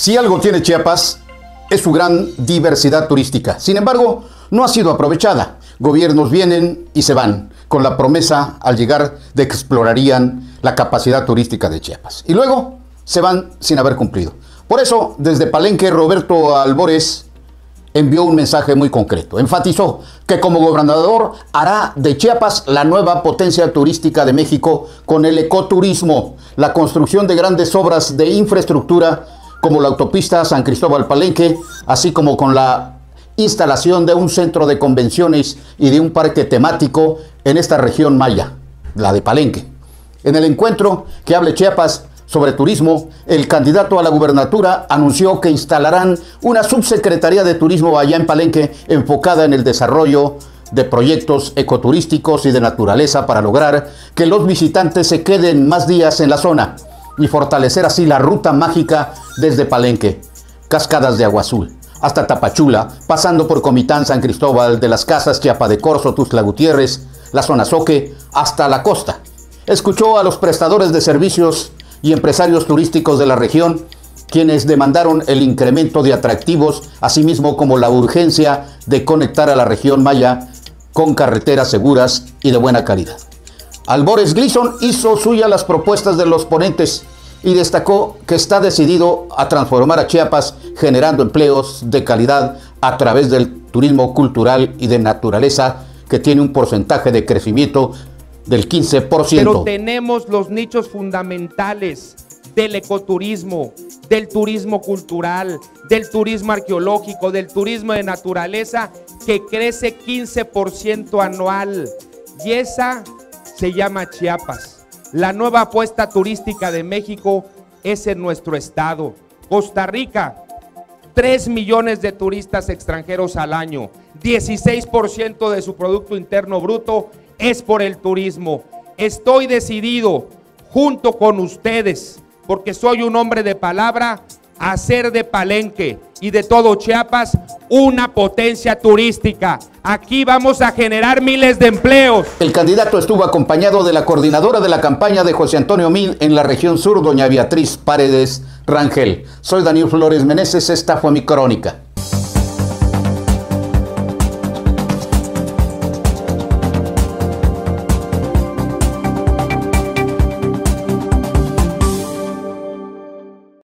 Si algo tiene Chiapas, es su gran diversidad turística. Sin embargo, no ha sido aprovechada. Gobiernos vienen y se van, con la promesa al llegar de que explorarían la capacidad turística de Chiapas. Y luego se van sin haber cumplido. Por eso, desde Palenque, Roberto Albores envió un mensaje muy concreto. Enfatizó que como gobernador hará de Chiapas la nueva potencia turística de México con el ecoturismo, la construcción de grandes obras de infraestructura como la autopista San Cristóbal Palenque, así como con la instalación de un centro de convenciones y de un parque temático en esta región maya, la de Palenque. En el encuentro que hable Chiapas sobre turismo, el candidato a la gubernatura anunció que instalarán una subsecretaría de turismo allá en Palenque enfocada en el desarrollo de proyectos ecoturísticos y de naturaleza para lograr que los visitantes se queden más días en la zona y fortalecer así la ruta mágica desde Palenque, Cascadas de Agua Azul, hasta Tapachula, pasando por Comitán, San Cristóbal de las Casas, Chiapa de Corzo, Tuzla Gutiérrez, la zona Soque, hasta la costa. Escuchó a los prestadores de servicios y empresarios turísticos de la región, quienes demandaron el incremento de atractivos, asimismo como la urgencia de conectar a la región maya con carreteras seguras y de buena calidad. Albores Gleason hizo suya las propuestas de los ponentes y destacó que está decidido a transformar a Chiapas generando empleos de calidad a través del turismo cultural y de naturaleza que tiene un porcentaje de crecimiento del 15%. Pero tenemos los nichos fundamentales del ecoturismo, del turismo cultural, del turismo arqueológico, del turismo de naturaleza, que crece 15% anual. Y esa se llama Chiapas. La nueva apuesta turística de México es en nuestro estado. Costa Rica, 3 millones de turistas extranjeros al año. 16% de su Producto Interno Bruto es por el turismo. Estoy decidido, junto con ustedes, porque soy un hombre de palabra, hacer de Palenque y de todo Chiapas una potencia turística. Aquí vamos a generar miles de empleos. El candidato estuvo acompañado de la coordinadora de la campaña de José Antonio Mil en la región sur, doña Beatriz Paredes Rangel. Soy Daniel Flores Meneses, esta fue mi crónica.